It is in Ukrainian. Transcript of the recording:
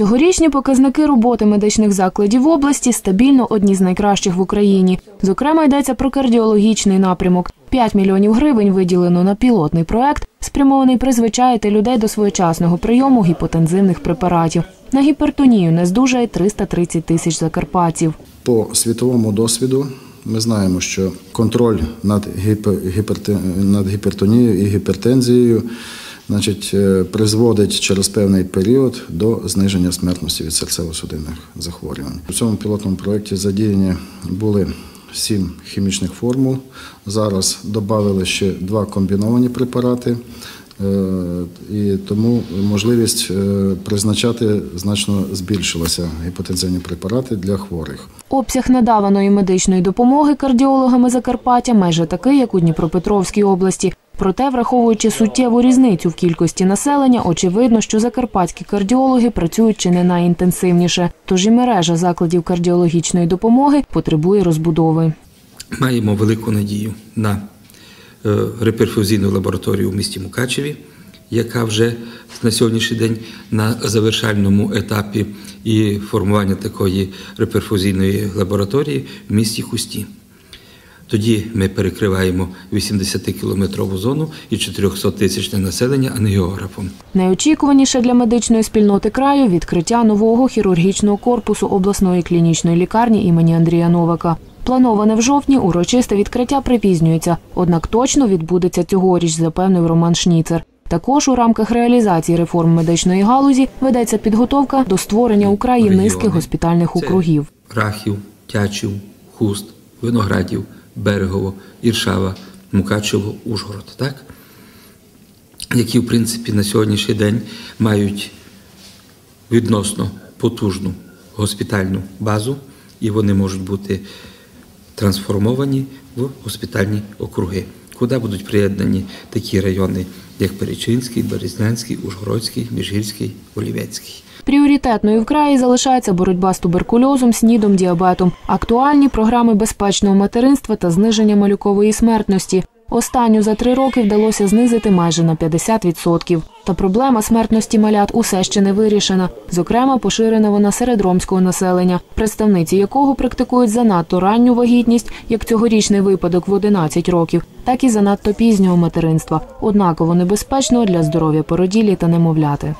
Цьогорічні показники роботи медичних закладів області стабільно одні з найкращих в Україні. Зокрема, йдеться про кардіологічний напрямок. 5 мільйонів гривень виділено на пілотний проект, спрямований призвичаїти людей до своєчасного прийому гіпотензивних препаратів. На гіпертонію не здужає 330 тисяч закарпатців. По світовому досвіду ми знаємо, що контроль над, гіпер- над гіпертонією і гіпертензією значить, е, призводить через певний період до зниження смертності від серцево-судинних захворювань. У цьому пілотному проєкті задіяні були сім хімічних формул. Зараз додали ще два комбіновані препарати. Е, І тому можливість е, призначати значно збільшилася гіпотензивні препарати для хворих. Обсяг надаваної медичної допомоги кардіологами Закарпаття майже такий, як у Дніпропетровській області. Проте, враховуючи суттєву різницю в кількості населення, очевидно, що закарпатські кардіологи працюють чи не найінтенсивніше. Тож і мережа закладів кардіологічної допомоги потребує розбудови. Маємо велику надію на е, реперфузійну лабораторію в місті Мукачеві, яка вже на сьогоднішній день на завершальному етапі і формування такої реперфузійної лабораторії в місті Хусті. Тоді ми перекриваємо 80-кілометрову зону і 400-тисячне населення ангіографом. Найочікуваніше для медичної спільноти краю відкриття нового хірургічного корпусу обласної клінічної лікарні імені Андрія Новака. Плановане в жовтні урочисте відкриття припізнюється, однак точно відбудеться цьогоріч, запевнив Роман Шніцер. Також у рамках реалізації реформ медичної галузі ведеться підготовка до створення у краї низки госпітальних округів. Рахів, Тячів, Хуст, Виноградів, Берегово, Іршава, Мукачево, Ужгород, так? які, в принципі, на сьогоднішній день мають відносно потужну госпітальну базу, і вони можуть бути трансформовані в госпітальні округи, куди будуть приєднані такі райони, як Перечинський, Березнянський, Ужгородський, Міжгірський, Олівецький. Пріоритетною в краї залишається боротьба з туберкульозом, снідом, діабетом, актуальні програми безпечного материнства та зниження малюкової смертності. Останню за три роки вдалося знизити майже на 50%. Та проблема смертності малят усе ще не вирішена. Зокрема, поширена вона серед ромського населення, представниці якого практикують занадто ранню вагітність, як цьогорічний випадок в 11 років, так і занадто пізнього материнства, однаково небезпечного для здоров'я породілі та немовляти.